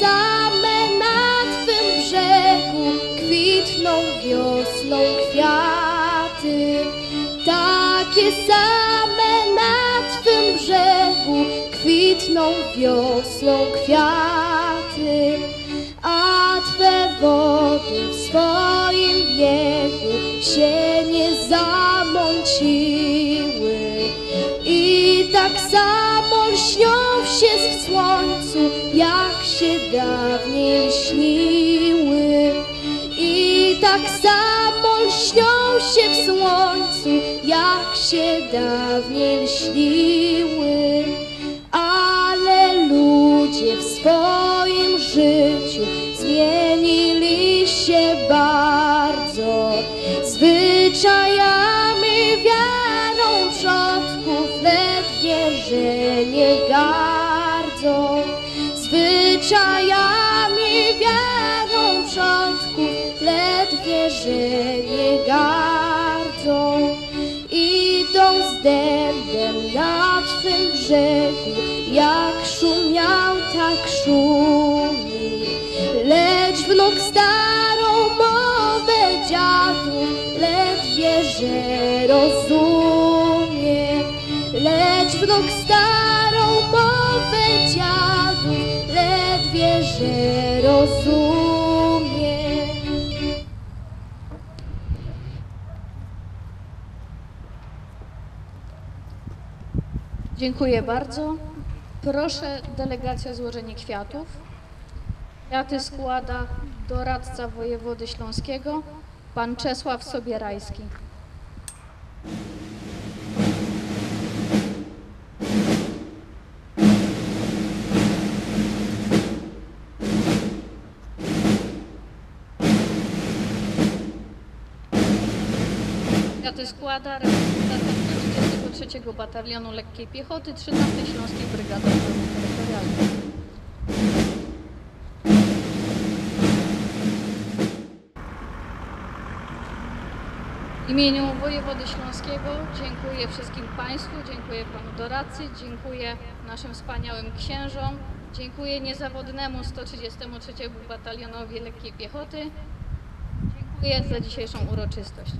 same na twym brzegu kwitną wiosną kwiaty. Takie same na twym brzegu kwitną wiosną kwiaty. A twe wody w swoim biegu się nie zamąciły. I tak samo lśnią się w słońcu jak się dawniej śniły. I tak samo lśnią się w słońcu, jak się dawniej śniły. Ale ludzie w swoim życiu zmienili się bardzo zwyczajami, wiarą przodków, ledwie że nie gardzą. Zwyczajami, wiarą przodków, ledwie że nie gardzą. Idą z dębem na Twym brzegu, jak szumiał, tak szumi. Lecz wnuk starą mowę dziadów ledwie że rozumie. Lecz wnuk starą mowę dziadów Dziękuję bardzo. Proszę delegację o złożenie kwiatów. Kwiaty składa doradca wojewody śląskiego, pan Czesław Sobierajski. Kwiaty składa reprezentacja 33 Batalionu Lekkiej Piechoty 13 Śląskiej Brygady Terytorialnej. W imieniu wojewody śląskiego dziękuję wszystkim Państwu, dziękuję Panu doradcy, dziękuję naszym wspaniałym księżom, dziękuję niezawodnemu 133 Batalionowi Lekkiej Piechoty, dziękuję za dzisiejszą uroczystość.